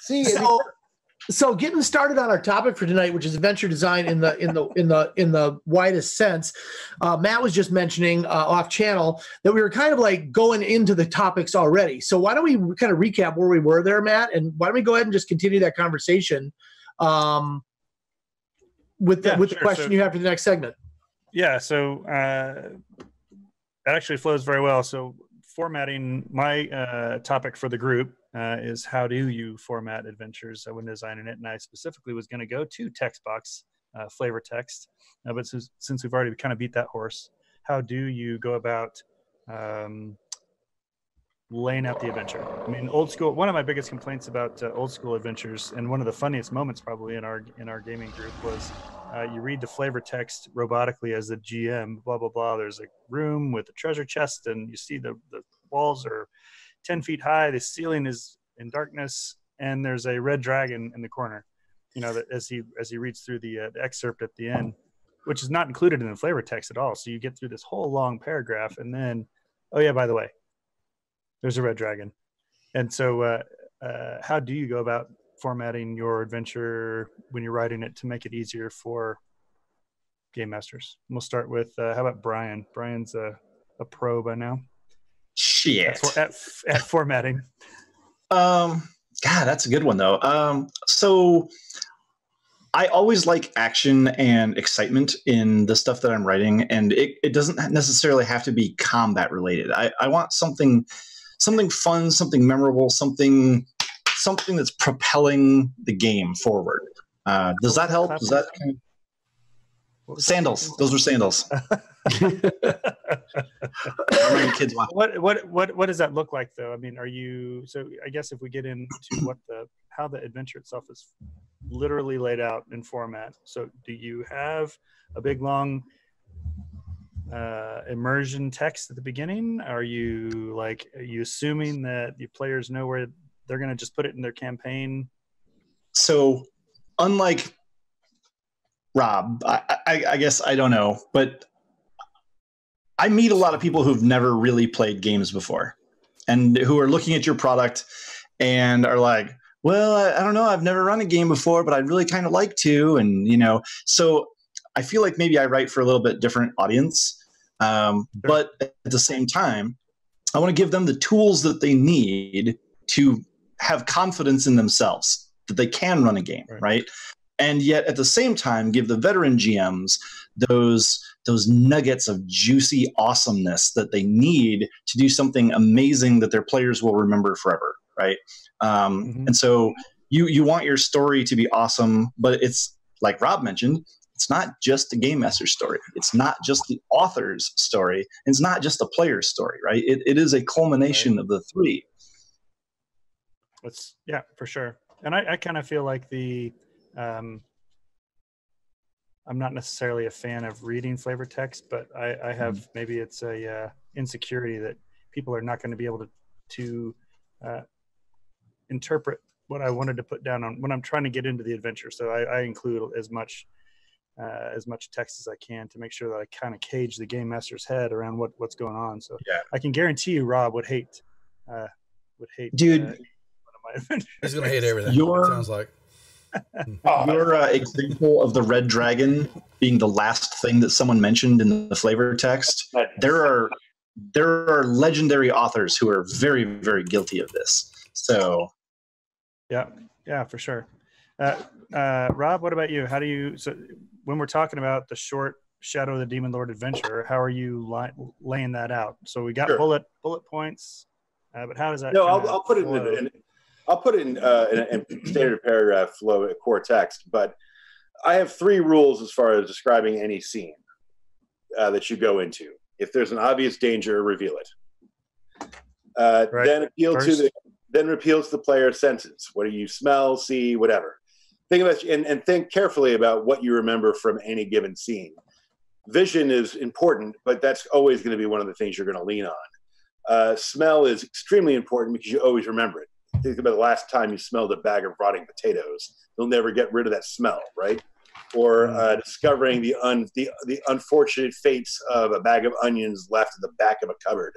See, so, so getting started on our topic for tonight, which is adventure design in the in the in the in the widest sense. Uh, Matt was just mentioning uh, off channel that we were kind of like going into the topics already. So why don't we kind of recap where we were there, Matt, and why don't we go ahead and just continue that conversation um, with the, Yeah, with the question So- you have for the next segment. Yeah, so uh, that actually flows very well. So formatting my uh, topic for the group uh, is how do you format adventures uh, when designing it, and I specifically was going to go to text box uh, flavor text, uh, but since, since we've already kind of beat that horse, how do you go about um, laying out the adventure? I mean, old school. One of my biggest complaints about uh, old school adventures, and one of the funniest moments probably in our in our gaming group was uh, you read the flavor text robotically as the GM, blah blah blah. There's a room with a treasure chest, and you see the the walls are ten feet high. The ceiling is in darkness, and there's a red dragon in the corner. You know, that as he as he reads through the, uh, the excerpt at the end, which is not included in the flavor text at all. So you get through this whole long paragraph, and then, oh yeah, by the way, there's a red dragon. And so, uh, uh, how do you go about formatting your adventure when you're writing it to make it easier for game masters? We'll start with uh, how about Brian? Brian's a, a pro by now Shit. at, for, at, at formatting. Um, God, that's a good one though. Um, so I always like action and excitement in the stuff that I'm writing, and it, it doesn't necessarily have to be combat related. I, I want something something fun, something memorable, something something that's propelling the game forward. Uh, does that help? Does that kind of, sandals? Those were sandals. Remember kids what what what what does that look like though? I mean, are you so? I guess if we get into what the how the adventure itself is literally laid out in format. So, do you have a big long uh, immersion text at the beginning? Are you like are you assuming that the players know where they're going to just put it in their campaign? so unlike Rob, I, I, I guess I don't know, but I meet a lot of people who've never really played games before, and who are looking at your product and are like, "Well, I, I don't know, I've never run a game before, but I'd really kind of like to," and you know, so I feel like maybe I write for a little bit different audience, um, but at the same time, I want to give them the tools that they need to have confidence in themselves that they can run a game, Right. right? And yet at the same time give the veteran GMs those those nuggets of juicy awesomeness that they need to do something amazing that their players will remember forever, right? Um, Mhm. And so you you want your story to be awesome, but it's like Rob mentioned, it's not just the game master's story. It's not just the author's story. It's not just the player's story, right? It, it is a culmination of the three. Let's yeah, for sure. And I, I kind of feel like the um, I'm not necessarily a fan of reading flavor text, but I, I have maybe it's a uh, insecurity that people are not going to be able to to uh, interpret what I wanted to put down on when I'm trying to get into the adventure. So I, I include as much uh, as much text as I can to make sure that I kind of cage the game master's head around what what's going on. So Yeah. I can guarantee you, Rob would hate uh, would hate Dude. My adventures. He's gonna hate everything. Your- sounds like. Your uh, example of the red dragon being the last thing that someone mentioned in the flavor text, there are there are legendary authors who are very very guilty of this. So Yeah, yeah, for sure. Uh, uh, Rob, what about you? How do you so when we're talking about the short Shadow of the Demon Lord adventure? How are you li- laying that out? So we got Sure. bullet bullet points, uh, but how does that? No, I'll, I'll put it in, in I'll put it in, uh, in, in standard paragraph flow core text. But I have three rules as far as describing any scene uh, that you go into. If there's an obvious danger, reveal it. Uh, Right. Then appeal to the then appeal to the player's senses. What do you smell, see, whatever. Think about and, and think carefully about what you remember from any given scene. Vision is important, but that's always going to be one of the things you're going to lean on. Uh, smell is extremely important because you always remember it. Think about the last time you smelled a bag of rotting potatoes. You'll never get rid of that smell, right? or uh, discovering the un the the unfortunate fates of a bag of onions left in the back of a cupboard,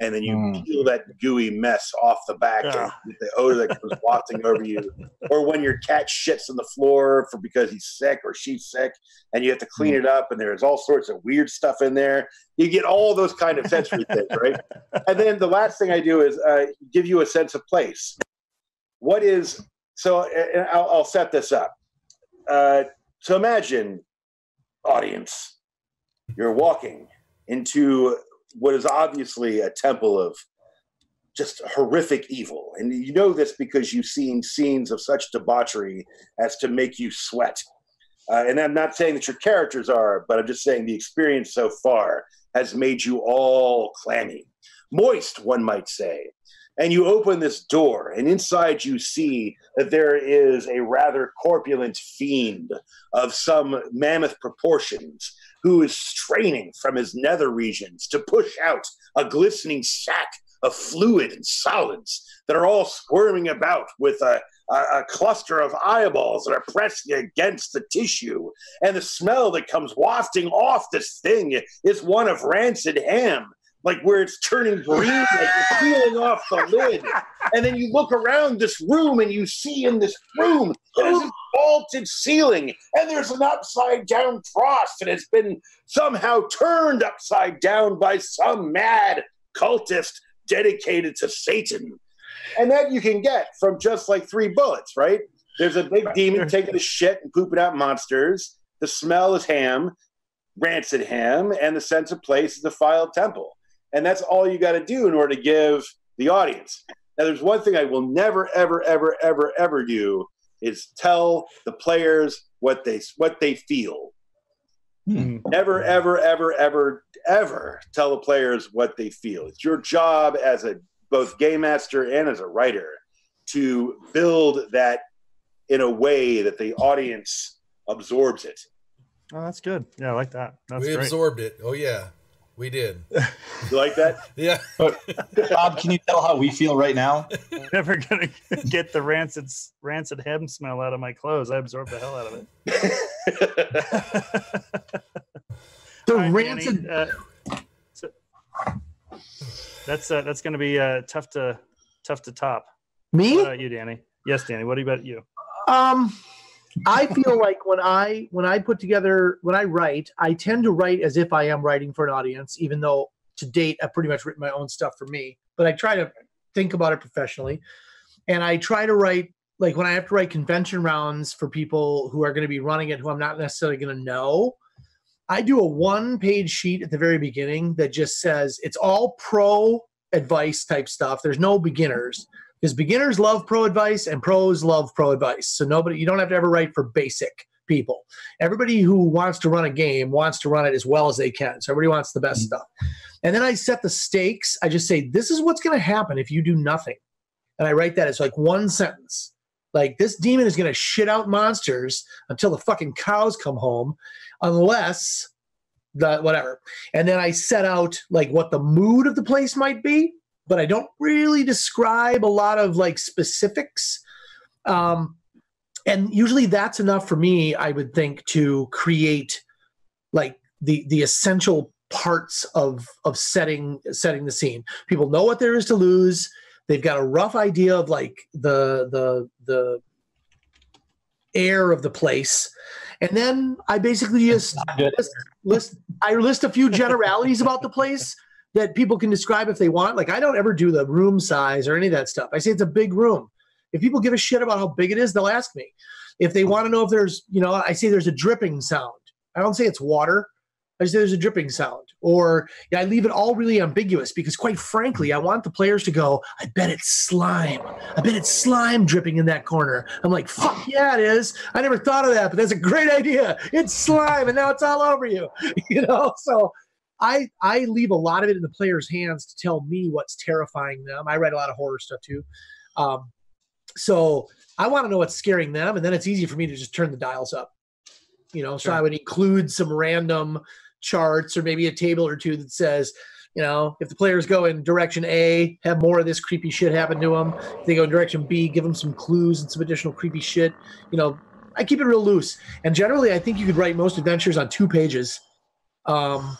and then you Mm. peel that gooey mess off the back and Ah. the odor that comes wafting over you, or when your cat shits on the floor for because he's sick or she's sick, and you have to clean it up, and there's all sorts of weird stuff in there. You get all those kind of sensory things, right? And then the last thing I do is uh, give you a sense of place. What is so? I'll, I'll set this up. Uh, so imagine, audience, you're walking into what is obviously a temple of just horrific evil. And you know this because you've seen scenes of such debauchery as to make you sweat. Uh, and I'm not saying that your characters are, but I'm just saying the experience so far has made you all clammy, moist, one might say. And you open this door, and inside you see that there is a rather corpulent fiend of some mammoth proportions who is straining from his nether regions to push out a glistening sack of fluid and solids that are all squirming about with a, a, a cluster of eyeballs that are pressing against the tissue. And the smell that comes wafting off this thing is one of rancid ham. Like where it's turning green, like it's peeling off the lid. And then you look around this room and you see in this room there's a vaulted ceiling and there's an upside down cross and it's been somehow turned upside down by some mad cultist dedicated to Satan. And that you can get from just like three bullets, right? There's a big demon taking a shit and pooping out monsters. The smell is ham, rancid ham, and the sense of place is the filed temple. And that's all you got to do in order to give the audience. Now, there's one thing I will never, ever, ever, ever, ever do is tell the players what they what they feel. Hmm. Never, ever, ever, ever, ever tell the players what they feel. It's your job as a both game master and as a writer to build that in a way that the audience absorbs it. Oh, that's good. Yeah, I like that. That's we great. absorbed it. Oh yeah, we did. You like that? Yeah. Bob, can you tell how we feel right now? Never gonna get the rancid rancid hem smell out of my clothes. I absorb the hell out of it. The All right, rancid. Danny, uh, so- that's uh, that's going to be uh, tough to tough to top. Me? What about you, Danny? Yes, Danny. What about you? Um, I feel like when I when I put together when I write, I tend to write as if I am writing for an audience, even though to date I've pretty much written my own stuff for me. But I try to think about it professionally, and I try to write like when I have to write convention rounds for people who are going to be running it, who I'm not necessarily going to know. I do a one page sheet at the very beginning that just says it's all pro advice type stuff. There's no beginners because beginners love pro advice and pros love pro advice. So nobody, you don't have to ever write for basic people. Everybody who wants to run a game wants to run it as well as they can. So everybody wants the best mm-hmm. stuff. And then I set the stakes. I just say, this is what's going to happen if you do nothing. And I write that as like one sentence. Like this demon is going to shit out monsters until the fucking cows come home, unless the whatever. And then I set out like what the mood of the place might be, but I don't really describe a lot of like specifics. Um, and usually that's enough for me, I would think, to create like the the essential parts of of setting setting the scene. People know what there is to lose. They've got a rough idea of like the the the air of the place. And then I basically just list, list I list a few generalities about the place that people can describe if they want. Like I don't ever do the room size or any of that stuff. I say it's a big room. If people give a shit about how big it is, they'll ask me. If they want to know if there's, you know, I say there's a dripping sound. I don't say it's water. I say there's a dripping sound. Or I leave it all really ambiguous because quite frankly, I want the players to go, I bet it's slime. I bet it's slime dripping in that corner. I'm like, fuck yeah, it is. I never thought of that, but that's a great idea. It's slime and now it's all over you. you know, so I I leave a lot of it in the players' hands to tell me what's terrifying them. I write a lot of horror stuff too. Um, so I want to know what's scaring them, and then it's easy for me to just turn the dials up. You know, so I would include some random charts or maybe a table or two that says, you know, if the players go in direction A, have more of this creepy shit happen to them. If they go in direction B, give them some clues and some additional creepy shit. You know, I keep it real loose. And generally, I think you could write most adventures on two pages. Um,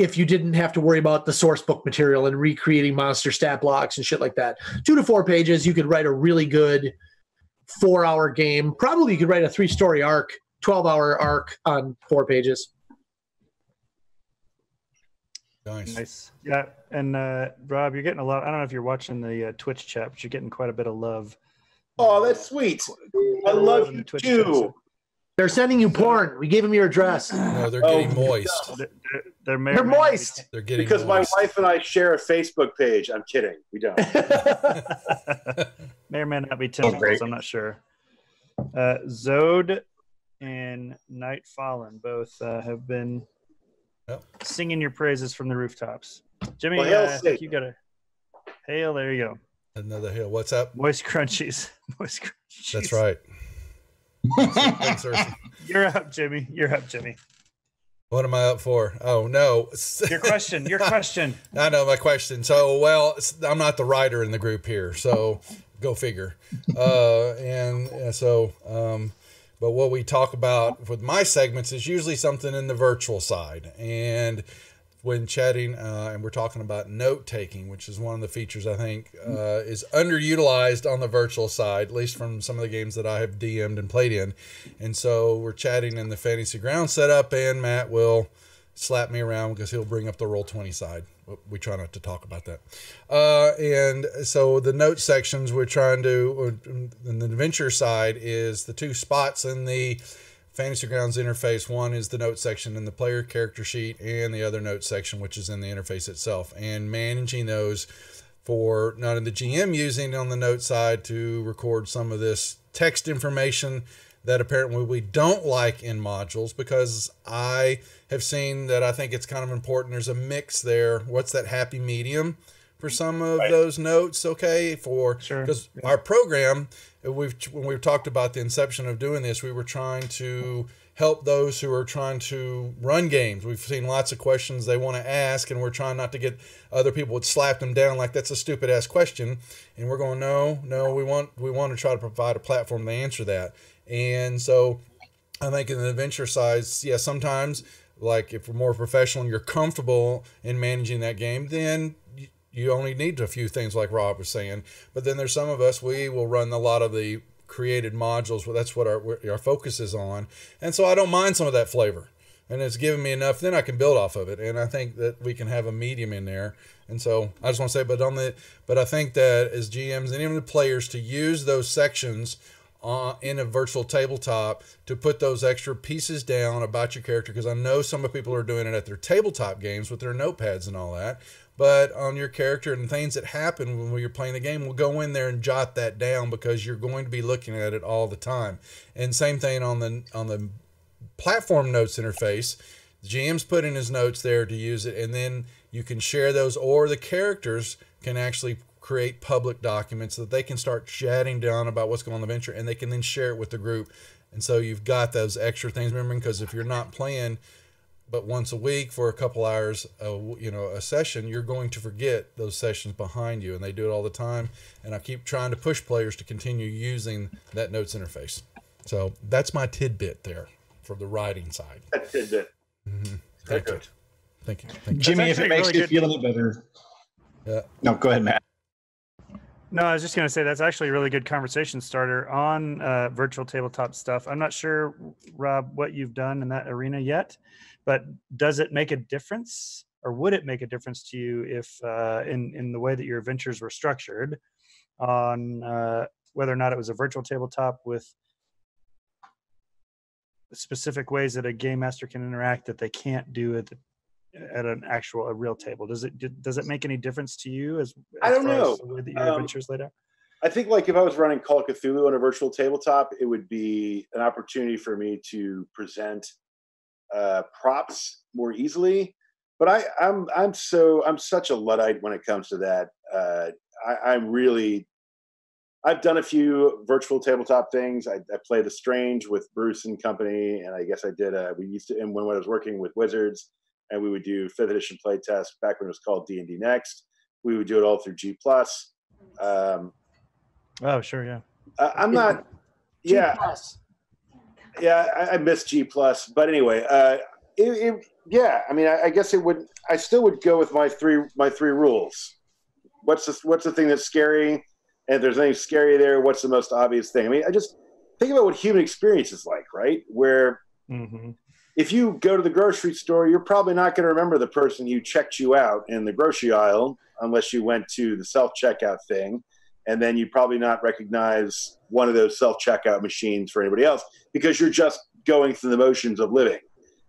if you didn't have to worry about the source book material and recreating monster stat blocks and shit like that. Two to four pages, you could write a really good four hour game. Probably you could write a three story arc, 12 hour arc on four pages. Nice. Nice. Yeah. And uh, Rob, you're getting a lot. I don't know if you're watching the uh, Twitch chat, but you're getting quite a bit of love. Oh, that's sweet. I love you Twitch too. Chat, so They're sending you porn. We gave them your address. No, they're Oh, getting moist. They're, they're, they're, They're may not be- moist. They're getting Because my wife and I share a Facebook page. I'm kidding. We don't. may or may not be Oh, tentacles. great. I'm not sure. Uh, Zode and Night Fallen both uh, have been Yep. singing your praises from the rooftops. Jimmy, Well, hail uh, I think Satan. you got a hail. There you go. Another hail. What's up? Moist crunchies. Moist crunchies. That's right. Thanks, Ursa. You're up, Jimmy. You're up, Jimmy. What am I up for? Oh no. Your question. Your question. I know my question. So, well, I'm not the writer in the group here, so go figure. Uh, and, and so, um, but what we talk about with my segments is usually something in the virtual side. And when chatting, uh, and we're talking about note taking, which is one of the features I think uh, is underutilized on the virtual side, at least from some of the games that I have DM'd and played in. And so we're chatting in the fantasy ground setup, and Matt will slap me around because he'll bring up the Roll20 side. We try not to talk about that. Uh, and so the note sections we're trying to, in the adventure side is the two spots in the Fantasy Grounds interface. One is the note section in the player character sheet, and the other note section, which is in the interface itself. And managing those for not in the GM using on the note side to record some of this text information that apparently we don't like in modules because I have seen that I think it's kind of important. There's a mix there. What's that happy medium for some of those notes? Okay, for Sure. because our program uh, we've when we've talked about the inception of doing this, we were trying to help those who are trying to run games. We've seen lots of questions they want to ask, and we're trying not to get other people would slap them down like that's a stupid ass question. And we're going, no, no, we want we want to try to provide a platform to answer that. And so I think in the adventure size, yeah, sometimes like if we're more professional and you're comfortable in managing that game, then you, only need a few things like Rob was saying. But then there's some of us we will run a lot of the created modules. Well, that's what our our focus is on, and so I don't mind some of that flavor. And it's given me enough, then I can build off of it. And I think that we can have a medium in there. And so I just want to say, but on the, but I think that as GMs and even the players to use those sections uh, in a virtual tabletop to put those extra pieces down about your character because I know some of people are doing it at their tabletop games with their notepads and all that. But on your character and things that happen when you're playing the game, we'll go in there and jot that down because you're going to be looking at it all the time. And same thing on the on the platform notes interface. The GM's put in his notes there to use it, and then you can share those, or the characters can actually create public documents that they can start chatting down about what's going on in the venture, and they can then share it with the group. And so you've got those extra things. Remember, because if you're not playing, but once a week for a couple hours, uh, you know, a session, you're going to forget those sessions behind you, and they do it all the time. And I keep trying to push players to continue using that notes interface. So that's my tidbit there for the writing side. That did it. Thank you. good. Thank you. Thank you. Jimmy, if it makes really you good. feel any better. Yeah. No, go ahead, Matt. No, I was just going to say that's actually a really good conversation starter on uh, virtual tabletop stuff. I'm not sure, Rob, what you've done in that arena yet, but does it make a difference, or would it make a difference to you if, uh, in in the way that your adventures were structured, on uh, whether or not it was a virtual tabletop with specific ways that a game master can interact that they can't do at the, at an actual a real table does it does it make any difference to you as, I don't as know. the way that your Um, adventures laid out I think like if I was running Call of Cthulhu on a virtual tabletop, it would be an opportunity for me to present uh, props more easily. But I, I'm I'm so I'm such a luddite when it comes to that. Uh, I, I'm really I've done a few virtual tabletop things. I, I played The Strange with Bruce and company, and I guess I did. A, we used to, and when I was working with Wizards, and we would do fifth edition play tests back when it was called D and D Next. We would do it all through G Plus. Um, oh sure yeah I- I'm not. G Yeah, plus. yeah, I, I miss G plus, but anyway, uh, it, it, yeah, I mean, I, I, guess it would. I still would go with my three my three rules. What's the what's the thing that's scary? And if there's anything scary there, what's the most obvious thing? I mean, I just think about what human experience is like, right? Where mm-hmm. If you go to the grocery store, you're probably not going to remember the person who checked you out in the grocery aisle unless you went to the self checkout thing, and then you probably not recognize one of those self checkout machines for anybody else because you're just going through the motions of living.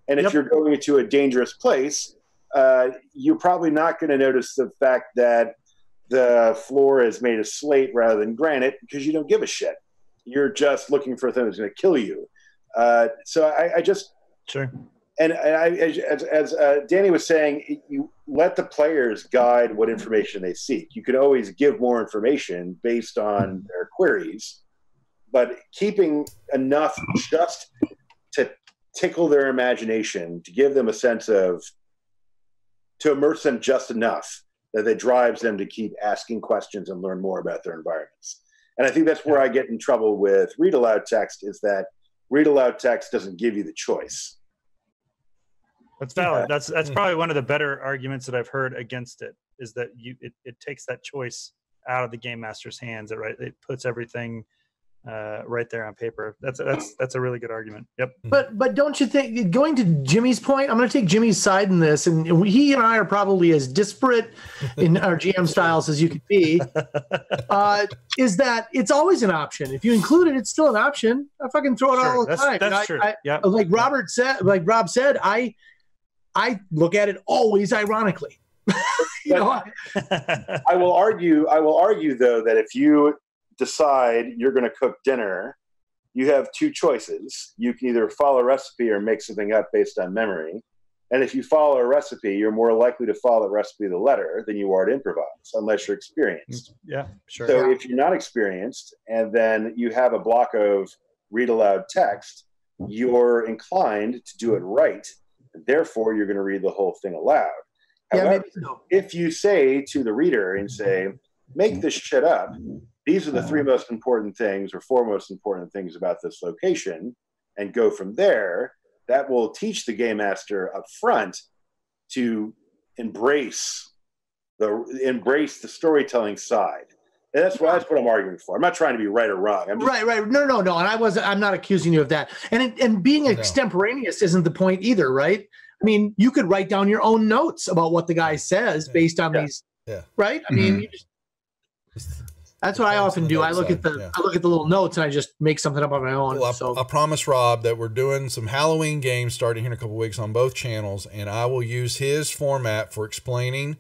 And if yep. you're going into a dangerous place, uh, you're probably not going to notice the fact that the floor is made of slate rather than granite because you don't give a shit. You're just looking for a thing that's going to kill you. Uh, so I, I, just sure. And, and I, as, as uh, Danny was saying, you let the players guide what information they seek. You can always give more information based on their queries, but keeping enough just to tickle their imagination, to give them a sense of, to immerse them just enough that it drives them to keep asking questions and learn more about their environments. And I think that's where I get in trouble with read aloud text is that read aloud text doesn't give you the choice. That's valid. That's that's hmm. probably one of the better arguments that I've heard against it is that you it, it takes that choice out of the game master's hands. It right it puts everything uh, right there on paper. That's that's that's a really good argument. Yep. But but don't you think going to Jimmy's point? I'm going to take Jimmy's side in this, and he and I are probably as disparate in our GM styles as you could be. Uh, is that it's always an option? If you include it, it's still an option. I fucking throw it sure. all the that's, time. That's I, true. yeah. Like Robert said, like Rob said, I I look at it always ironically. you know, I will argue. I will argue though that if you decide you're going to cook dinner, you have two choices. You can either follow a recipe or make something up based on memory. And if you follow a recipe, you're more likely to follow the recipe the letter than you are to improvise, unless you're experienced. Mm, yeah, sure. So yeah. if you're not experienced and then you have a block of read aloud text, you're inclined to do it right. Therefore, you're going to read the whole thing aloud. However, yeah, so. if you say to the reader and say, make this shit up, these are the three most important things or four most important things about this location and go from there that will teach the game master up front to embrace the embrace the storytelling side and that's what that's what I'm arguing for. I'm not trying to be right or wrong. Just, right, right. No, no, no. And I was I'm not accusing you of that. And and being extemporaneous isn't the point either, right? I mean, you could write down your own notes about what the guy says based on yeah. these. Yeah. Right. I mean, mm-hmm. just, that's what I often do. I look side, at the yeah. I look at the little notes and I just make something up on my own. Well, I, so I promise Rob that we're doing some Halloween games starting here in a couple weeks on both channels, and I will use his format for explaining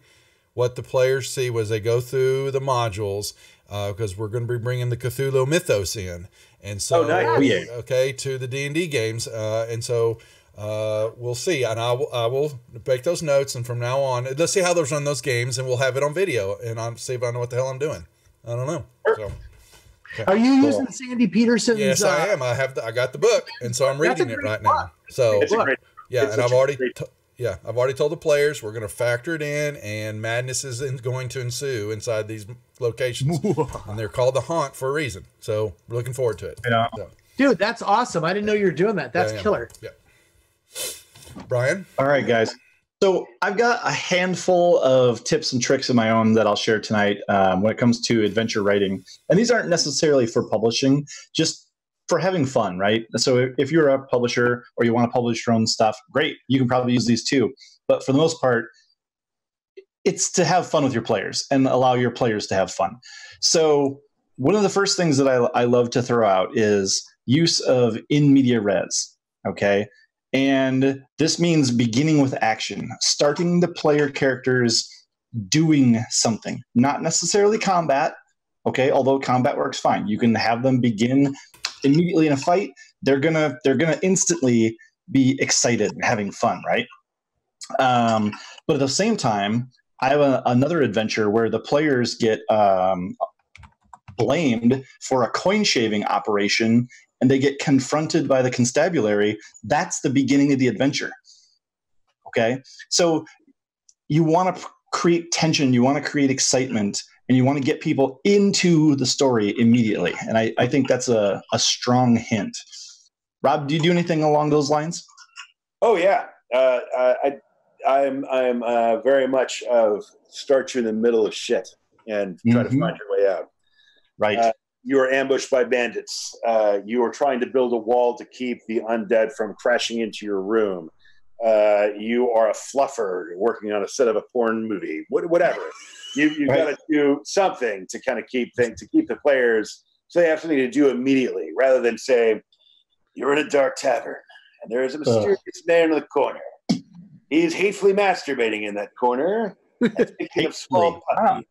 what the players see as they go through the modules, because uh, we're going to be bringing the Cthulhu mythos in, and so oh, nice. oh, okay to the D and D games, uh, and so. Uh, we'll see, and I will I will make those notes, and from now on, let's see how those run those games, and we'll have it on video, and I'll see if I know what the hell I'm doing. I don't know. So, okay. Are you cool. using Sandy Petersen's? Yes, I uh, am. I have. The, I got the book, and so I'm reading it right book. now. So yeah, and I've already. Yeah, I've already told the players we're going to factor it in, and madness is in, going to ensue inside these locations, and they're called the haunt for a reason. So we're looking forward to it. Yeah. So. Dude, that's awesome! I didn't know you were doing that. That's yeah, killer. Yeah. Brian. All right, guys. So I've got a handful of tips and tricks of my own that I'll share tonight um, when it comes to adventure writing, and these aren't necessarily for publishing, just for having fun, right? So if you're a publisher or you want to publish your own stuff, great, you can probably use these too. But for the most part, it's to have fun with your players and allow your players to have fun. So one of the first things that I, I love to throw out is use of in media res. Okay, and this means beginning with action, starting the player characters doing something, not necessarily combat. Okay, although combat works fine. You can have them begin immediately in a fight. They're gonna they're gonna instantly be excited and having fun, right? Um, but at the same time, I have a, another adventure where the players get um, blamed for a coin shaving operation and they get confronted by the constabulary, that's the beginning of the adventure. Okay? So you want to create tension, you want to create excitement, and you want to get people into the story immediately. And I, I think that's a, a strong hint. Rob, do you do anything along those lines? Oh yeah, uh, I, I'm I'm uh, very much of start you in the middle of shit and try Mhm. to find your way out. Right. Uh, You are ambushed by bandits. Uh, you are trying to build a wall to keep the undead from crashing into your room. Uh, you are a fluffer working on a set of a porn movie. What, whatever. You you Right. got to do something to kind of keep things to keep the players so they have something to do immediately rather than say you're in a dark tavern and there is a mysterious man in the corner. He's hatefully masturbating in that corner. and thinking of small puppies.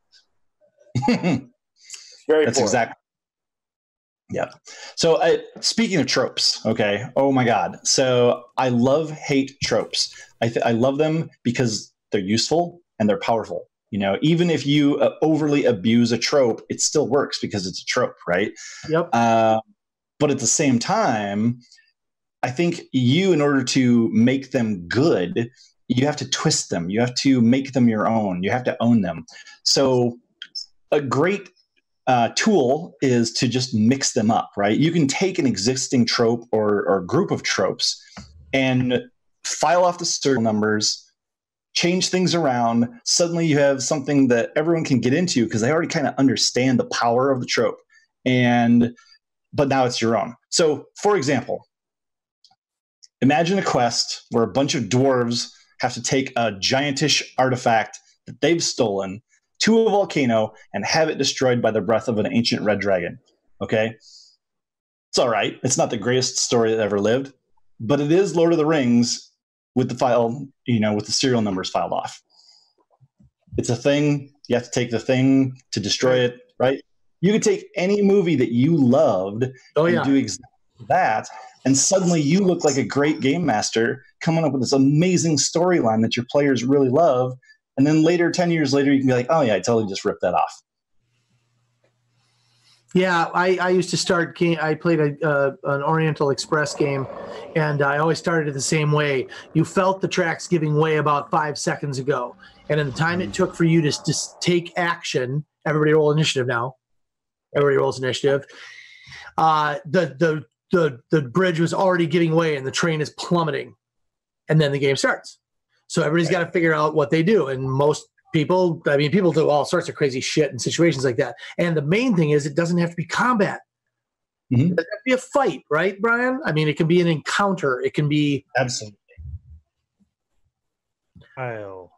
Very That's poor. exactly. Yeah. So, I, speaking of tropes, okay. Oh my God. So, I love hate tropes. I th- I love them because they're useful and they're powerful. You know, even if you uh, overly abuse a trope, it still works because it's a trope, right? Yep. Uh, but at the same time, I think you, in order to make them good, you have to twist them. You have to make them your own. You have to own them. So, a great uh, tool is to just mix them up, right? You can take an existing trope or, or group of tropes and file off the serial numbers, change things around. Suddenly, you have something that everyone can get into because they already kind of understand the power of the trope. And but now it's your own. So, for example, imagine a quest where a bunch of dwarves have to take a giantish artifact that they've stolen to a volcano and have it destroyed by the breath of an ancient red dragon. Okay? It's all right. It's not the greatest story that ever lived, but it is Lord of the Rings with the file, you know, with the serial numbers filed off. It's a thing. You have to take the thing to destroy it, right? You could take any movie that you loved Oh and yeah. do exactly that, and suddenly you look like a great game master coming up with this amazing storyline that your players really love. And then later, 10 years later, you can be like, oh, yeah, I totally just ripped that off. Yeah, I, I used to start game. I played a, uh, an Orient Express game, and I always started it the same way. You felt the tracks giving way about five seconds ago, and in the time it took for you to just take action, everybody roll initiative now. Everybody rolls initiative. Uh, the the the the bridge was already giving way, and the train is plummeting, and then the game starts. So everybody's got to figure out what they do, and most people, I mean, people do all sorts of crazy shit in situations like that. And the main thing is, it doesn't have to be combat. Mhm. It doesn't have to be a fight, right, Brian? I mean, it can be an encounter. It can be Absolutely. I'll.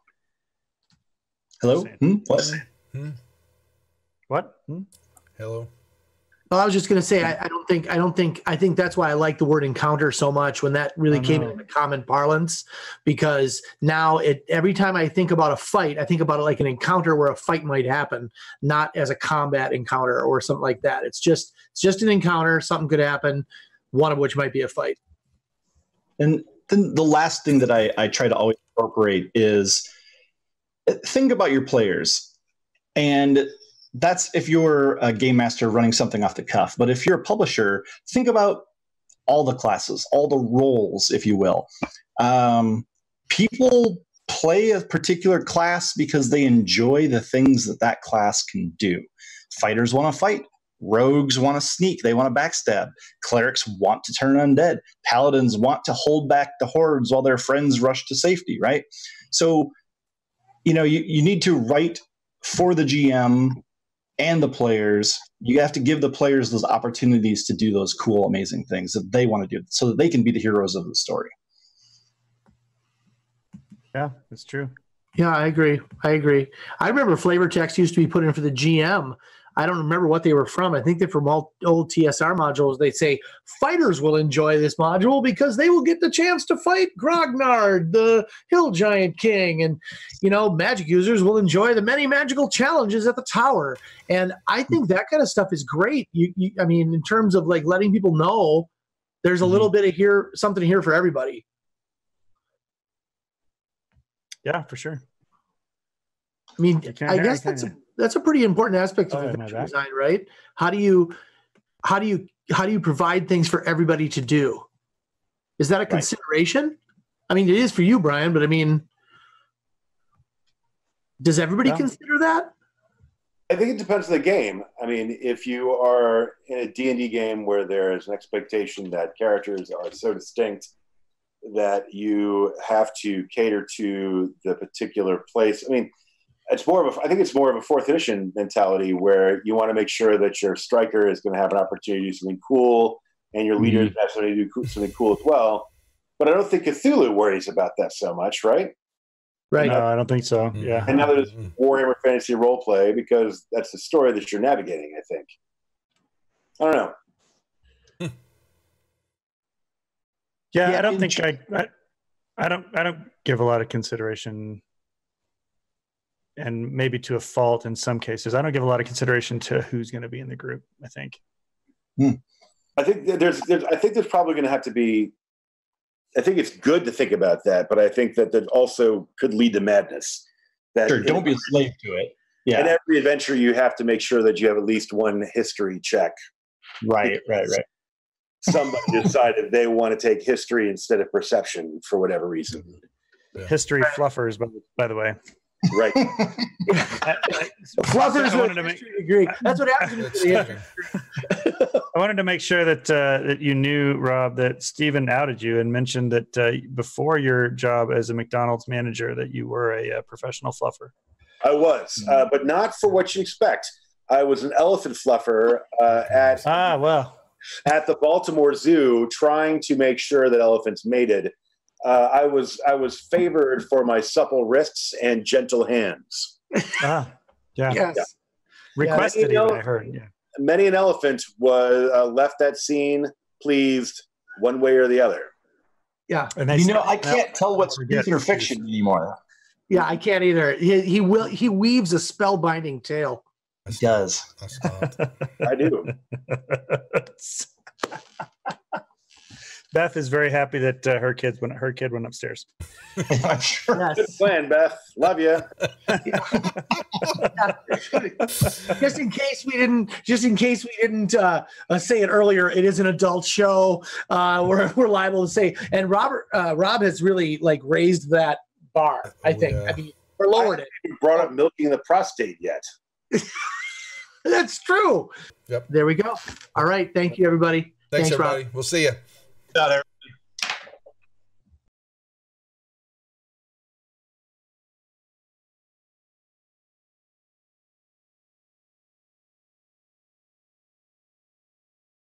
Hello? Hmm? What? Hmm? What? Hmm? Hello. Well, I was just going to say, I, I don't think, I don't think, I think that's why I like the word encounter so much when that really came into common parlance, because now it, every time I think about a fight, I think about it like an encounter where a fight might happen, not as a combat encounter or something like that. It's just, it's just an encounter. Something could happen, one of which might be a fight. And then the last thing that I, I try to always incorporate is uh, think about your players. And that's if you're a game master running something off the cuff. But if you're a publisher, think about all the classes, all the roles, if you will. Um, people play a particular class because they enjoy the things that that class can do. Fighters want to fight. Rogues want to sneak. They want to backstab. Clerics want to turn undead. Paladins want to hold back the hordes while their friends rush to safety, right? So, you know, you, you need to write for the GM and the players. You have to give the players those opportunities to do those cool, amazing things that they want to do so that they can be the heroes of the story. Yeah, that's true. Yeah, I agree. I agree. I remember flavor text used to be put in for the GM. I don't remember what they were from. I think they're from all old TSR modules. They say fighters will enjoy this module because they will get the chance to fight Grognard, the Hill Giant King, and you know, magic users will enjoy the many magical challenges at the tower. And I think that kind of stuff is great. You, you I mean, in terms of like letting people know there's a little bit of here, something here for everybody. Yeah, for sure. I mean, can't I guess I that's a. that's a pretty important aspect of Oh, adventure design, right? How do you how do you how do you provide things for everybody to do? Is that a consideration? I mean, it is for you, Brian, but I mean, does everybody Yeah. consider that? I think it depends on the game. I mean, if you are in a D&D game where there is an expectation that characters are so distinct that you have to cater to the particular place. I mean, it's more of a, I think it's more of a fourth edition mentality where you want to make sure that your striker is going to have an opportunity to do something cool and your leader Mhm. has something to do something cool as well. But I don't think Cthulhu worries about that so much, right? Right. No, I don't think so. Mm-hmm. Yeah. And now there's Mhm. Warhammer Fantasy Roleplay because that's the story that you're navigating. I think. I don't know. Yeah, Yeah, I don't in think I, I I don't I don't give a lot of consideration and maybe to a fault in some cases. I don't give a lot of consideration to who's going to be in the group, I think. Hmm. I think there's, there's I think there's probably going to have to be. I think it's good to think about that, but I think that that also could lead to madness. That Sure, don't be a slave to it. In Yeah, every adventure, you have to make sure that you have at least one history check. right, right, right. Somebody decided they want to take history instead of perception for whatever reason. History fluffers, by, by the way. Right. I, Fluffers I with wanted a to make- degree. That's what happens to the Steven. I wanted to make sure that uh, that you knew, Rob, that Stephen outed you and mentioned that uh, before your job as a McDonald's manager, that you were a, uh professional fluffer. I was, uh, but not for what you expect. I was an elephant fluffer uh, at Ah, well, at the Baltimore Zoo, trying to make sure that elephants mated. Uh, I was I was favored for my supple wrists and gentle hands. ah, yeah, Yes. requested you know- even. I heard. Yeah, Many an elephant was uh, left that scene pleased one way or the other. Yeah. and You know, I can't tell what's Forget truth or fiction anymore. Yeah, I can't either. He, he will. He weaves a spellbinding tale. It does. I do. Beth is very happy that uh, her kids went. Her kid went upstairs. I'm sure. Good plan, Beth. Love you. just in case we didn't. Just in case we didn't uh, uh, say it earlier, it is an adult show. Uh, we're we're liable to say. And Robert uh, Rob has really like raised that bar. I Oh, think. yeah. I mean, or lowered it. Brought up milking the prostate yet? That's true. Yep. There we go. All right. Thank you, everybody. Thanks, Thanks, Rob. everybody. We'll see you. Out there.